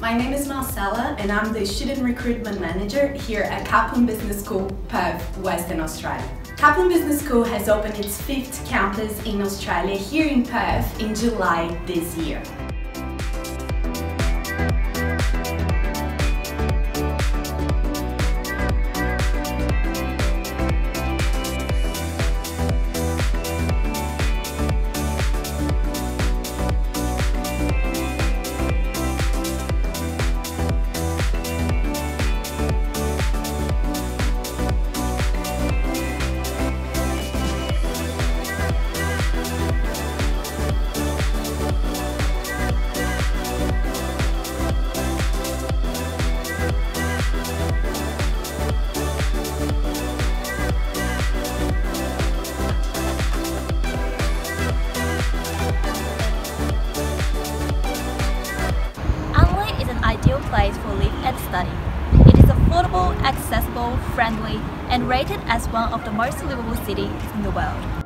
my name is Marcella and I'm the Student Recruitment Manager here at Kaplan Business School, Perth, Western Australia. Kaplan Business School has opened its fifth campus in Australia here in Perth in July this year. Place for live and study. It is affordable, accessible, friendly, and rated as one of the most livable cities in the world.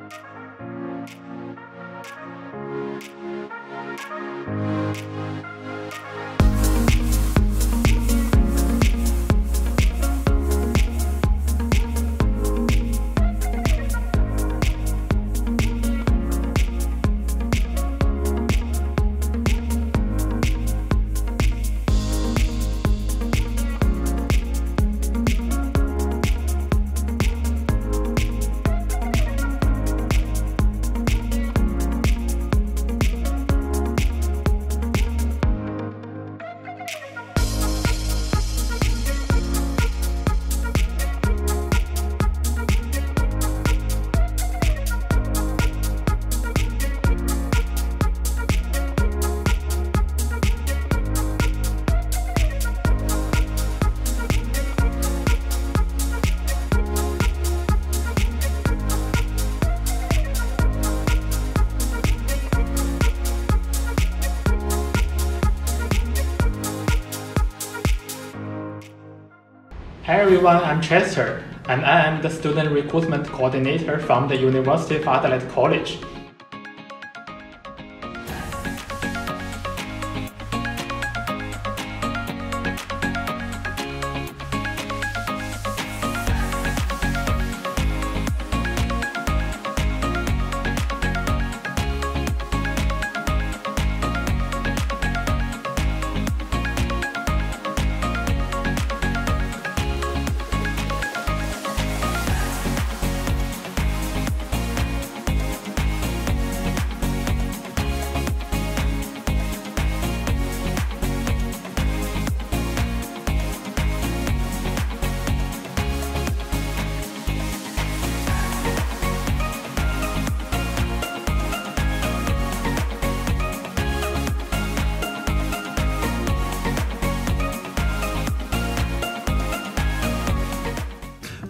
Hi everyone, I'm Chester, and I am the Student Recruitment Coordinator from the University of Adelaide College.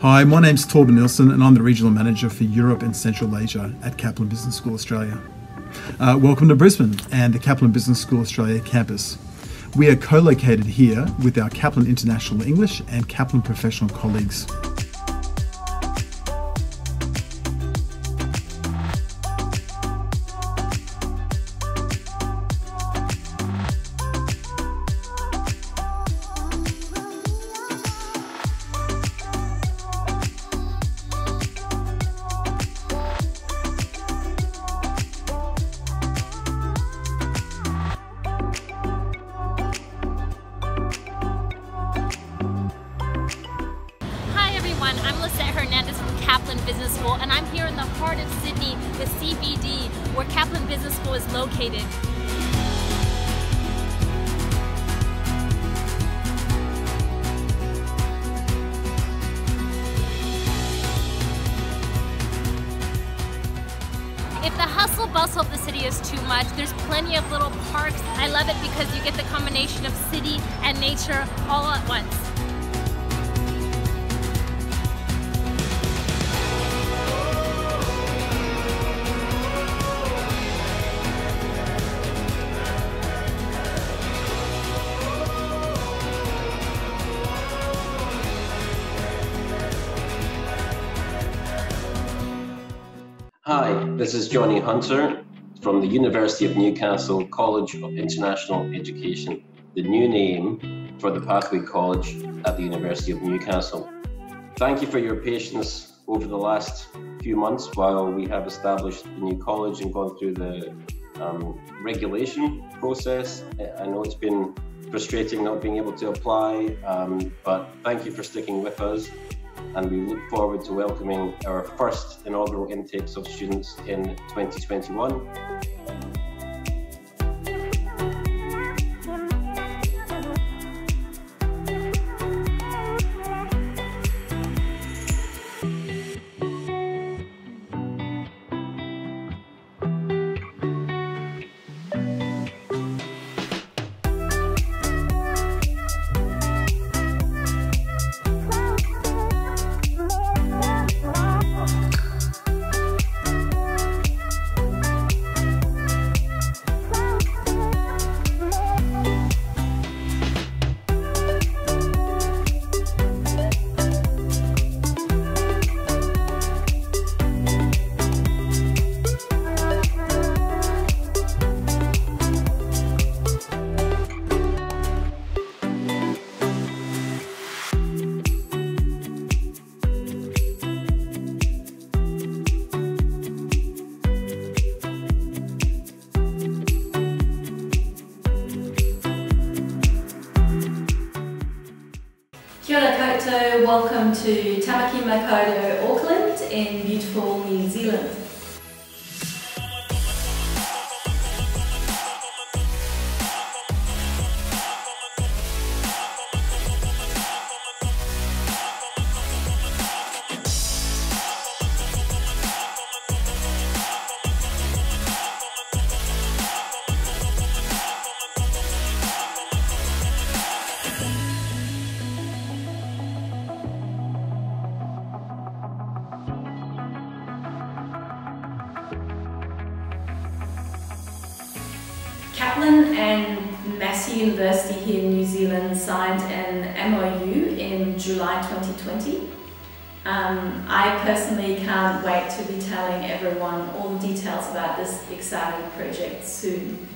Hi, my name's Torben Nielsen and I'm the Regional Manager for Europe and Central Asia at Kaplan Business School Australia. Uh, welcome to Brisbane and the Kaplan Business School Australia campus. We are co-located here with our Kaplan International English and Kaplan Professional colleagues. Kaplan Business School, and I'm here in the heart of Sydney, the CBD, where Kaplan Business School is located. If the hustle bustle of the city is too much, there's plenty of little parks. I love it because you get the combination of city and nature all at once. This is Johnny Hunter from the University of Newcastle College of International Education. the new name for the Pathway College at the University of Newcastle. Thank you for your patience over the last few months while we have established the new college and gone through the um, regulation process. I know it's been frustrating not being able to apply, um, but thank you for sticking with us. And we look forward to welcoming our first inaugural intakes of students in 2021. Welcome to Tamaki Makaurau, Auckland in beautiful New Zealand. Kaplan and Massey University here in New Zealand signed an MOU in July 2020. Um, I personally can't wait to be telling everyone all the details about this exciting project soon.